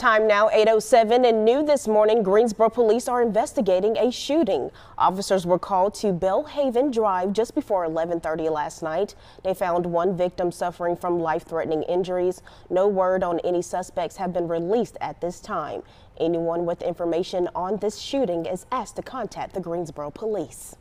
Time now 807 and new this morning, Greensboro police are investigating a shooting. Officers were called to Belhaven Drive just before 1130 last night. They found one victim suffering from life-threatening injuries. No word on any suspects have been released at this time. Anyone with information on this shooting is asked to contact the Greensboro police.